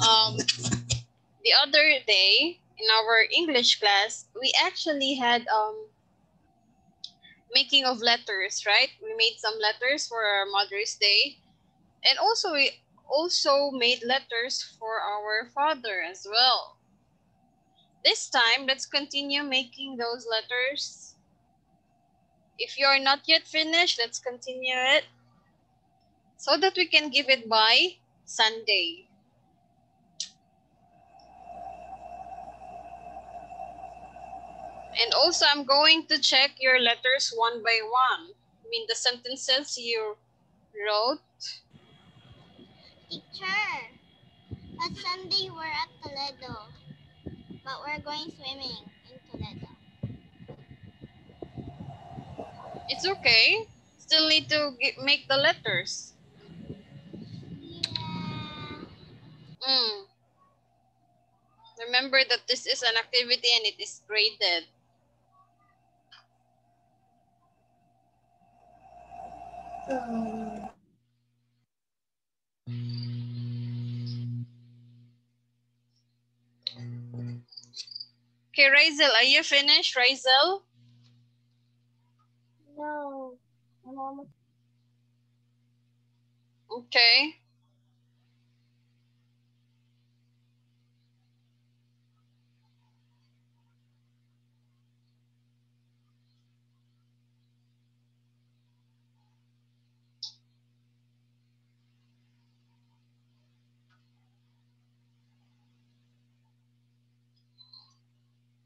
um, the other day in our English class, we actually had um, making of letters, right? We made some letters for our Mother's Day. And also, we also made letters for our father as well. This time, let's continue making those letters. If you are not yet finished, let's continue it so that we can give it by Sunday. And also, I'm going to check your letters one by one. I mean, the sentences you wrote. Teacher, on Sunday we're at Toledo, but we're going swimming in Toledo. It's okay. Still need to get, make the letters. Yeah. Mm. Remember that this is an activity and it is graded. Okay, Razel, are you finished, Razel? No. I'm almost Okay.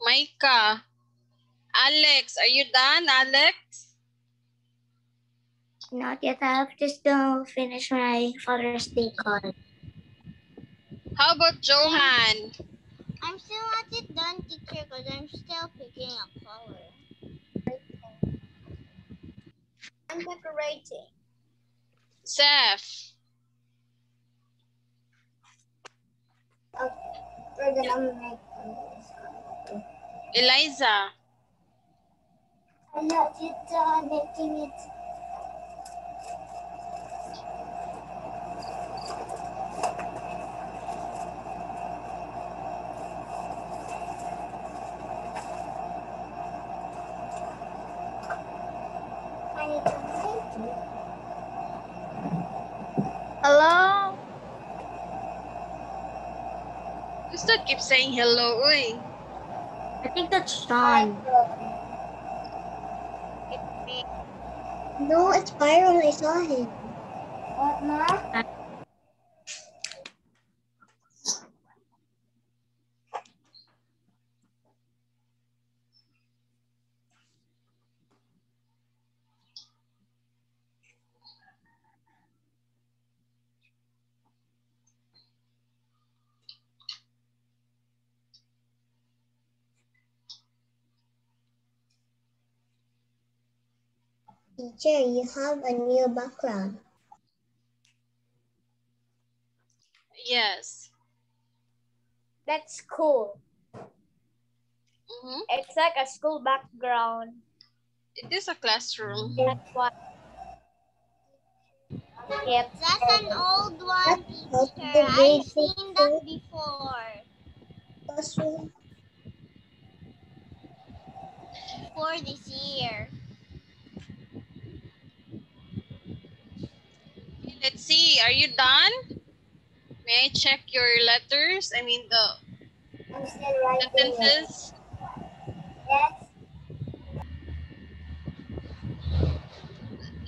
Maika. Alex, are you done, Alex? not yet. I have to still finish my Father's Day call. How about Johan? I'm still not yet done, teacher, because I'm still picking up color. I'm decorating. Seth? We're gonna make Eliza? I'm not yet done making it. I need to make it. Hello? You still keep saying hello, uy. I think that's Sean. No, it's Byron. I saw him. What, Ma? Uh, Teacher, you have a new background. Yes. That's cool. Mhm. It's like a school background. It is a classroom. That's why. Yep. That's an old one, That's teacher. I've seen that before. Classroom. Before this year. Let's see. Are you done? May I check your letters? I mean the I'm still writing it. sentences. Yes.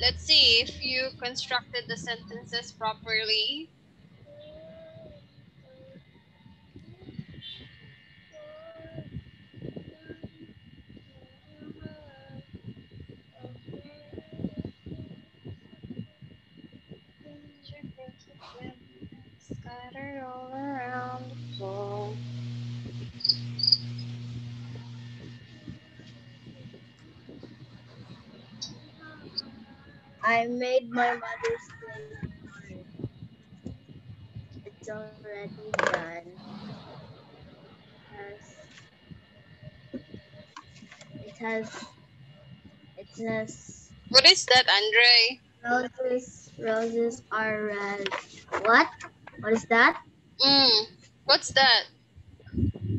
Let's see if you constructed the sentences properly. Scattered all around the floor. I made my mother's day. It's already done. It has. It says What is that, Andre? roses. Roses are red. What? What is that? Mm. What's that?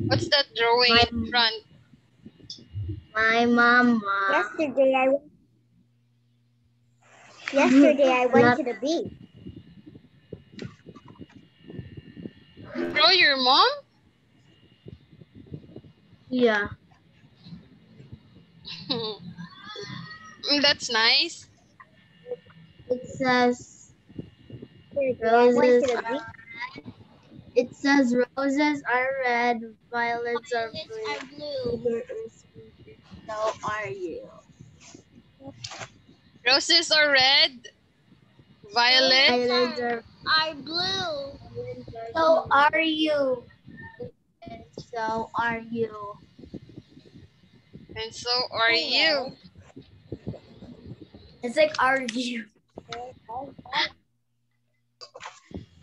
What's that drawing in front? My mama. Yesterday I went. Yesterday I went to the beach. Draw your mom? Yeah. That's nice. It says Yesterday I went roses are red. It says roses are red, violets are blue. are blue. Sugar. So are you. Roses are red. Violet. Violets are Are blue. So are you. and so are you. And so are you. It's like are you.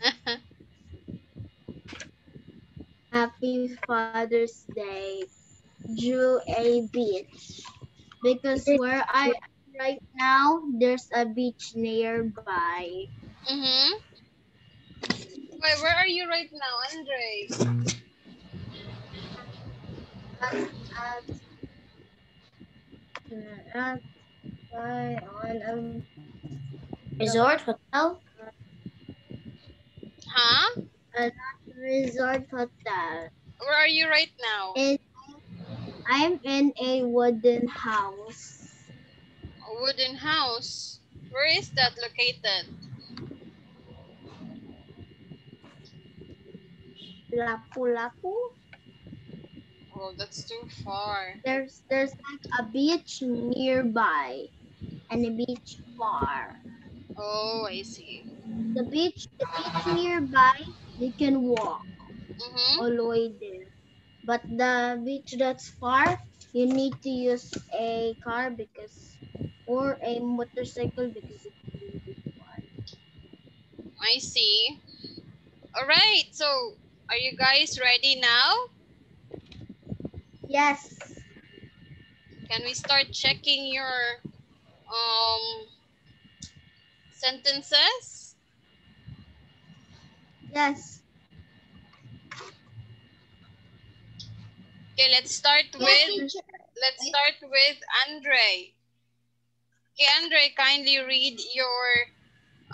Happy Father's Day. Drew a beach. Because where I am right now, there's a beach nearby. mm-hmm. Wait, where are you right now, Andre? At, at, at, by on a Resort hotel. Huh? At resort hotel. Where are you right now? In, I'm in a wooden house. Wooden house. Where is that located? Lapu-Lapu. Oh, that's too far. There's there's like a beach nearby and a beach far. Oh, I see. The beach the beach nearby you can walk Mm-hmm. all the way there. But the beach that's far you need to use a car because or a motorcycle because it's really far. I see. All right. So, are you guys ready now? Yes. Can we start checking your um sentences? Yes. Okay, let's start with let's start with Andre. Andre, kindly read your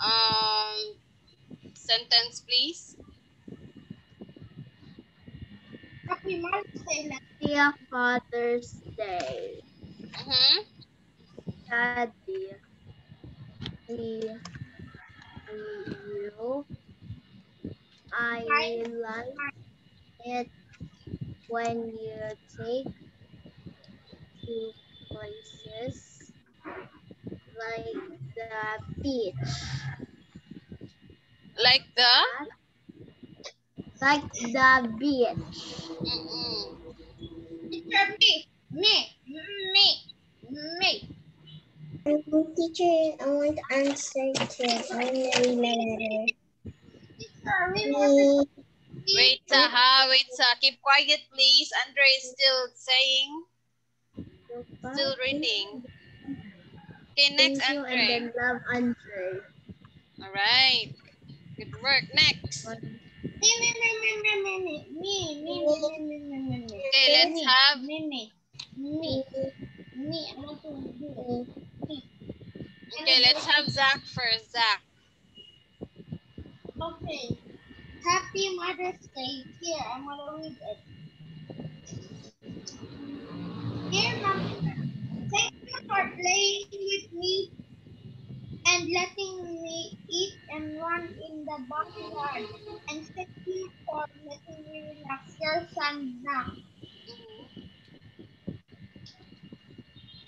um sentence, please. Happy Mother's Day. Happy Father's Day. Mm-hmm. Daddy. We you. I like it when you take to places like the beach. Like the Like the beach. Teacher, me. Me. Me. Me. Teacher, I want to answer to only letter. Teacher, want Me. Uh, wait, sa wait, sa. Keep quiet, please. Andre is still saying, still reading. Okay, next, Thank you, Andre. and then love, Andre. All right. Good work. Next. Okay, let's have. Okay, let's have Zach first. Zach. Okay. Happy Mother's Day. Here, I'm going to read it. Dear Mother, thank you for playing with me and letting me eat and run in the backyard. And thank you for letting me relax your son now.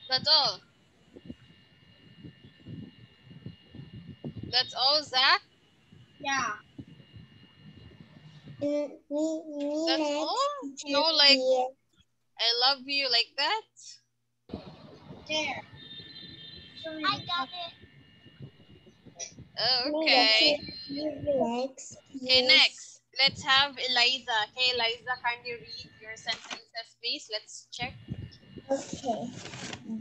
That's all. That's all, Zach. Yeah. Mm, me, me That's all? teacher, No, like- I love you like that. There. I got it. Okay. Me next. Okay, next. Let's have Eliza. Okay, Eliza, kindly read your sentences, please. Let's check. Okay.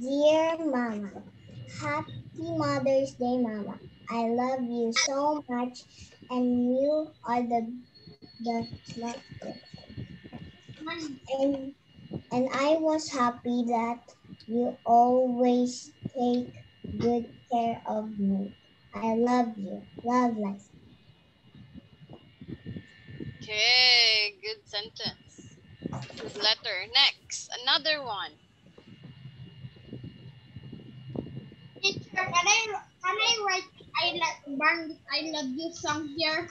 Dear Mama, Happy Mother's Day, Mama. I love you so much, and you are the That's not good. And, and I was happy that you always take good care of me. I love you. Love, Lexi. Okay, good sentence. Good letter. Next, another one. Teacher, can I can I write I love Barney I love you song here?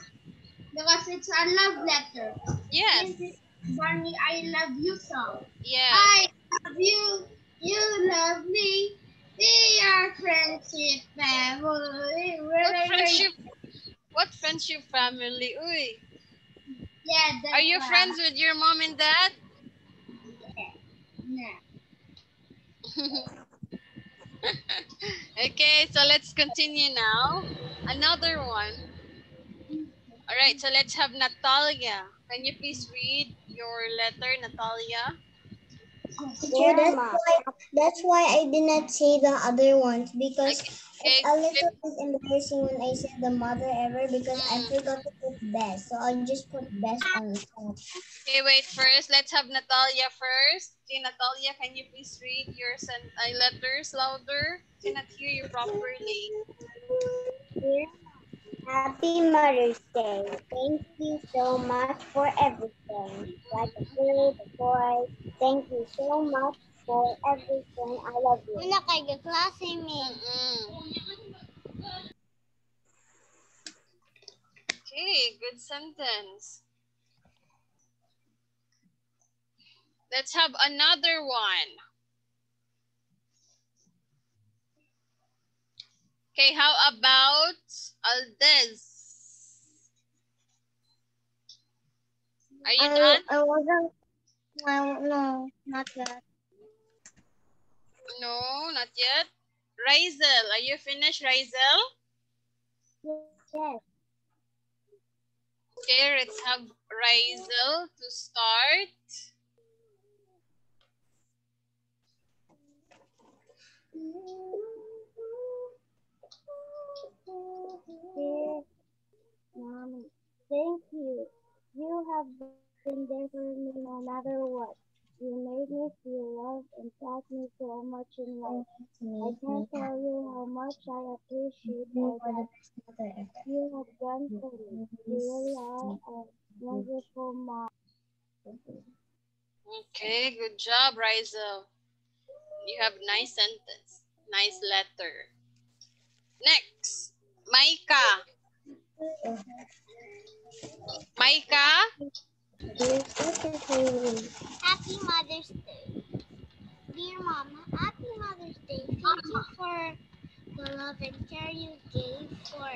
Because it's a love letter. Yes, Is Barney I love you song. yeah. I love you, you love me. We are friendship family. What friendship? What friendship family? Uy, Yeah, are you friends with your mom and dad? Yeah. okay, so let's continue now. Another one. All right, so let's have Natalia. Can you please read your letter, Natalia? Teacher, that's why, that's why I did not say the other ones because Okay, it's a little bit embarrassing when I said the mother ever because I forgot to put best. So I just put best on the top. okay, wait first. Let's have Natalia first. Okay, Natalia, can you please read your sent uh, letters louder? Cannot hear you properly. Happy Mother's Day. Thank you so much for everything. Like a girl, the boy. Thank you so much for everything. I love you. Wala kay klase mi. Okay, good sentence. Let's have another one. Okay, how about Aldez? Are you done? I wasn't. No, no, not that. No, not yet. Rizel, are you finished, Rizel? Yes. Okay, let's have Rizel to start. Mommy, thank you. You have been there for me no matter what. You made me feel loved and taught me so much in life. I can't tell you how much I appreciate all that you have done for me. You really are a wonderful mom. Okay, good job, Rizel. You have nice sentence, nice letter. Next, Maika. Maika, Happy Mother's Day. Dear Mama, Happy Mother's Day. Thank you for the love and care you gave for.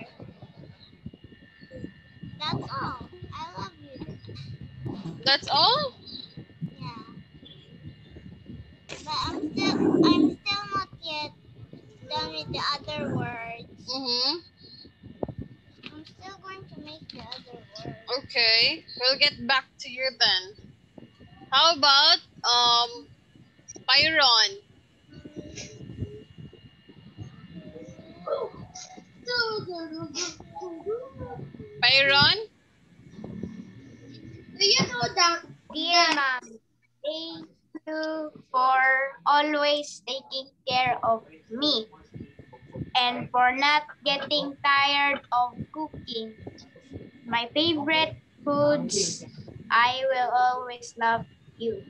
That's all. I love you. that's all? Yeah. But I'm still I'm still not yet done with the other words. Mm-hmm. Still going to make the other words. Okay, we'll get back to you then. How about um Byron? Byron? Do you know that? Dear Mom, thank you for always taking care of me and for not getting tired of cooking. My favorite foods, I will always love you.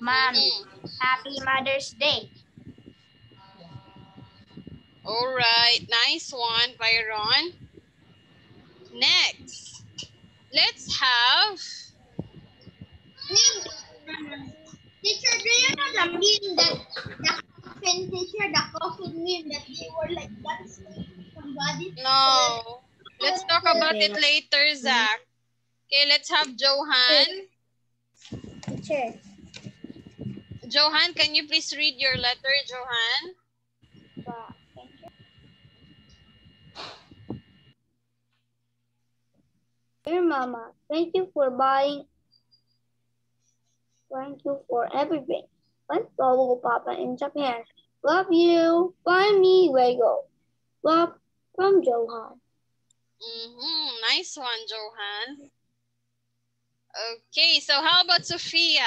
Mom, happy Mother's Day. All right, nice one, Byron. Next, let's have Teacher, do you know the meme that the coffin teacher, the coffin meme that they were like dancing somebody? no. Let's talk about it later, Zach. Okay, let's have Johan. Teacher, Johan, can you please read your letter, Johan? Dear Mama, thank you for buying. Thank you for everything. Let's follow Papa in Japan. Love you. Buy me Lego. Love from Johan. Mm-hmm. Nice one, Johan. Okay, so how about Sophia?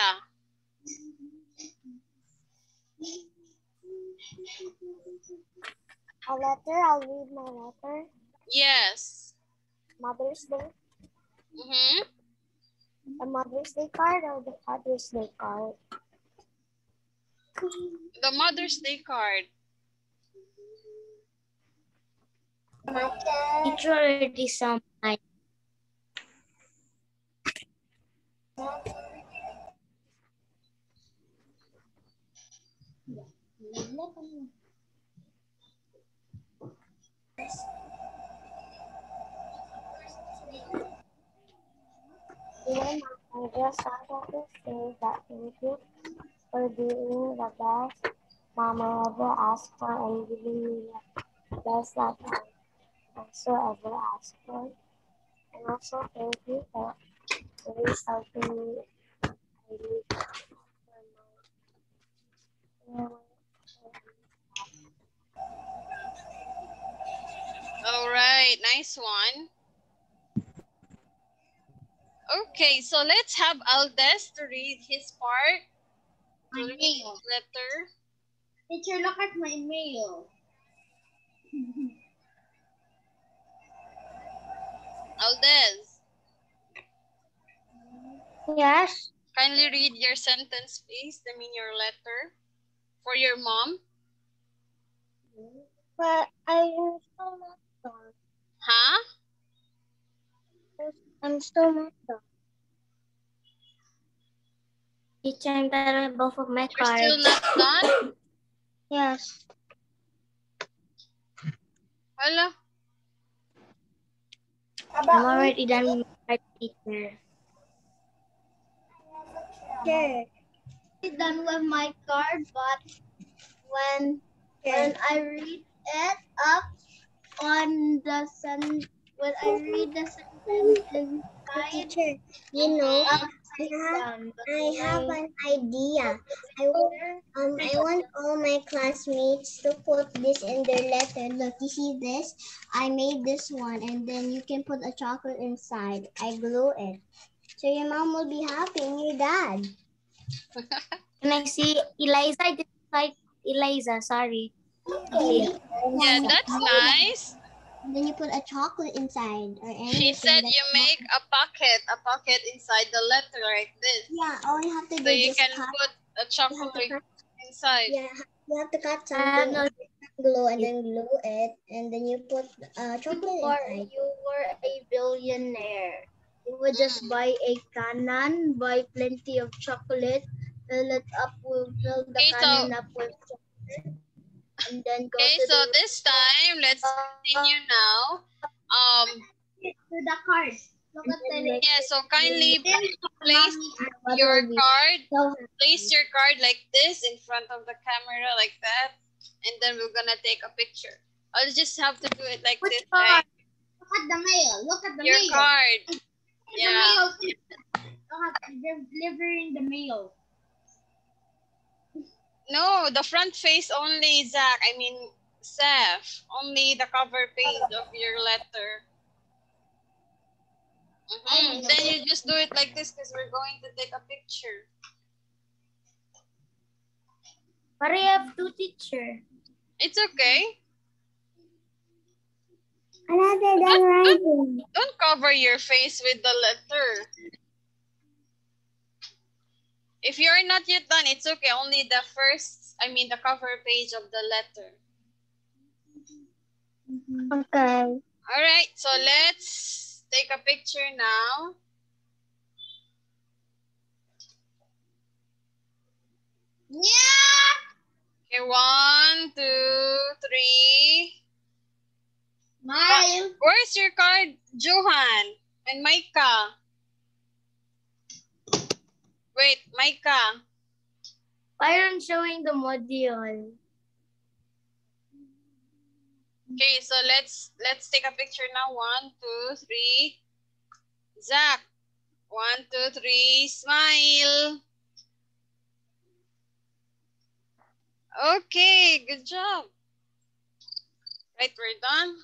A letter, I'll read my letter. Yes. Mother's Day. Mm-hmm. The Mother's Day card or the Father's Day card? The Mother's Day card. Teacher already saw mine. Dear I just wanted to say that thank you for being the best Mama ever asked for and giving me the best life I also ever asked for. And also thank you for always helping me. I need All right, nice one. Okay, so let's have Aldes to read his part. To My read mail. his letter. Teacher, look at my mail. Aldes, Yes. kindly read your sentence, please. I mean your letter for your mom. But I'm still not done. Huh? I'm still not done. Teacher, I'm done with both of my You're still cards. not done? Yes. Hello? I'm already done with my card, teacher. Sure. I'm done with my card, but when when I read it up on the sen when I read the sentence inside Teacher, you know, upside I have- I have an idea. I want, um, I want all my classmates to put this in their letter. Look, you see this? I made this one, and then you can put a chocolate inside. I glue it. So your mom will be happy and your dad. Can I see Eliza? I didn't like Eliza, sorry. Okay. Yeah, that's nice. And then you put a chocolate inside or anything. She said you make a pocket, a pocket inside the letter like this. Yeah, all you have to do So you is can cut. put a You have to chocolate inside. Yeah, you have to cut I have something, no glue, and then glue it, and then you put uh, chocolate Or inside. you were a billionaire. You would just buy a cannon, buy plenty of chocolate, fill it up with fill the Okay, so- cannon up with chocolate, and then go Okay, so the this time, let's continue now. Um, To the card. Look at the yeah, so kindly place your card, place your card like this in front of the camera like that, and then we're gonna take a picture. I'll just have to do it like Which this, card? like Look at the mail. Look at the your mail. card. The Yeah. mail. They're delivering the mail. No, the front face only, Zach. I mean, Seth. Only the cover page of your letter. Mhm. Then you just do it like this because we're going to take a picture. but I have two teacher. It's okay. Another than writing. Don't cover your face with the letter. If you're not yet done, it's okay. Only the first, I mean, the cover page of the letter. Okay. All right, so let's take a picture now. Yeah. Okay, one, two, three. Smile. Where's your card, Johan and Micah? Wait, Micah. Why aren't showing the module? Okay, so let's let's take a picture now. One, two, three. Zach. One, two, three. Smile. Okay, good job. Right, we're done.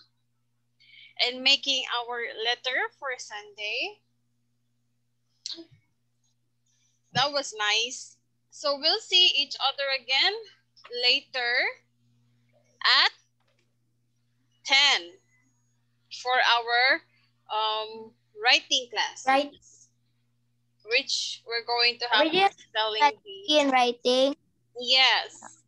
And making our letter for Sunday. That was nice. So we'll see each other again later at 10 for our um, writing class, Right. which we're going to have We just spelling like bee. in writing. Yes.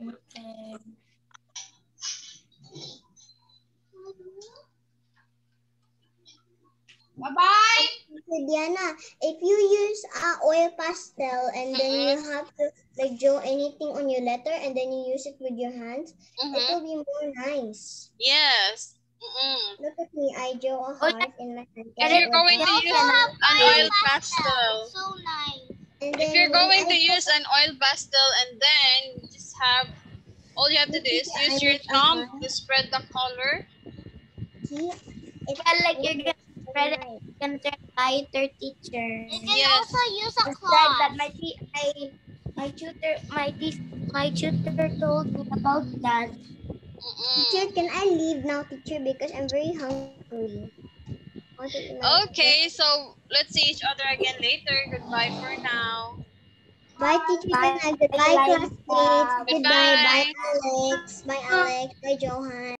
Okay. Bye-bye. So Dianna, if you use uh, oil pastel and then you have to like draw anything on your letter and then you use it with your hands, it Mhm. will be more nice. Yes. Mm-mm. Look at me, I draw a Oh, heart in my hand. If you're going to use an oil pastel, So nice. If you're when going I to use an oil pastel and then you just have, all you have to do is use your thumb to spread the color. see, it Yeah, like you're will gonna be so it. nice. Gonna turn lighter teacher. You can Yes. also use a Instead cloth. that my te- I, my tutor my te- my tutor told me about that. Teacher, Mm-mm. can I leave now, teacher? Because I'm very hungry. I want to eat my- Okay, so let's see each other again later. Goodbye for now. Bye, teacher. Bye. Goodbye, Bye, classmates. Goodbye. Goodbye. Bye, Alex. Bye, Alex. Bye, Johan.